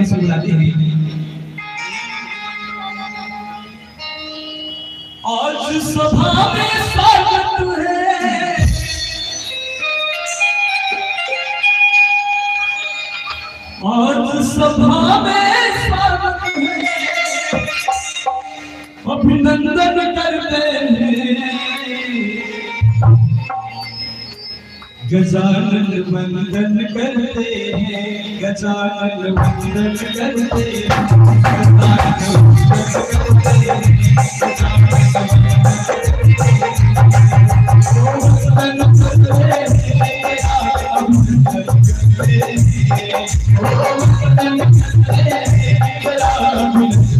बारी से बुलाते हैं। आज सभा में स्वागत है। आज सभा में स्वागत है। अभिनंदन करते गजानन वंदन करते हैं गजानन वंदन करते हैं गजानन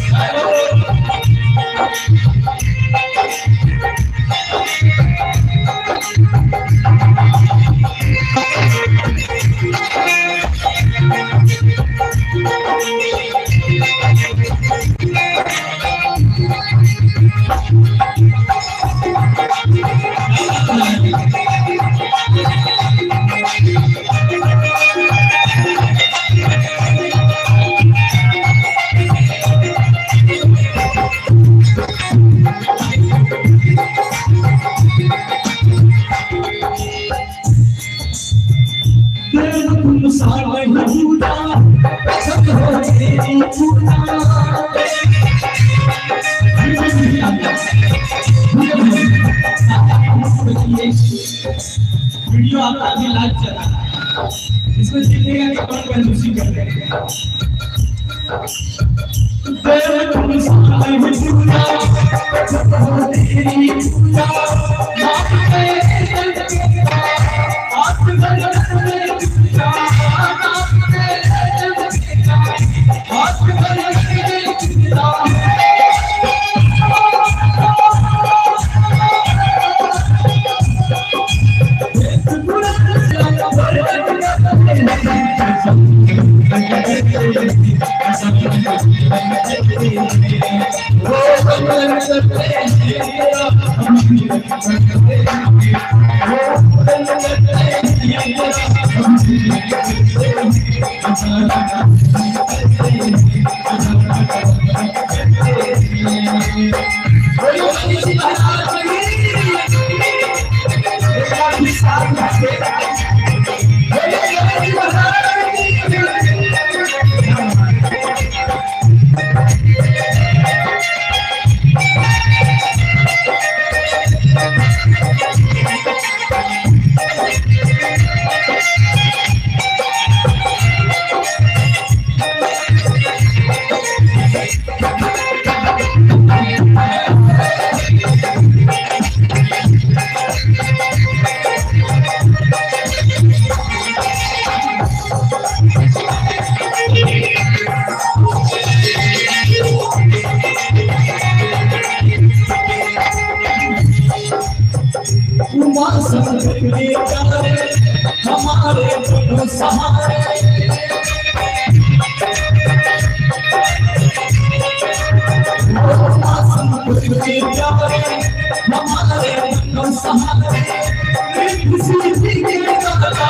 आपका अभी लाइव चला इसमें जीतेगा कि कौन कंजूसी कर देगा देव सारे हुदा सब हो के प्यारे हमारे दोनों सहारे किसी के दादा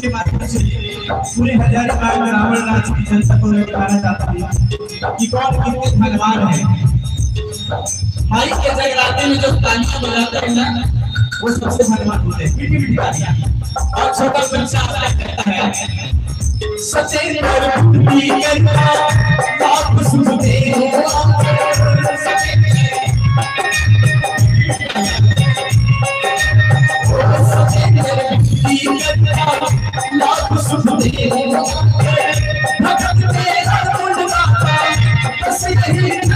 पूरे हज़ार काल में रावण राज की जनता को दिखाना चाहता हूँ कि कौन कितने भगवान है। भाई के जगराते में जो तालियाँ बजाते हैं ना, वो सबसे भगवान होते हैं। मीठी मीठी तालियाँ और छोटा बच्चा कहता है सचे करता आप सुनते हो आप सुनते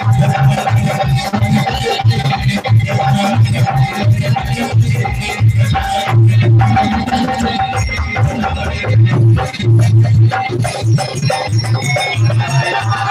Thank you.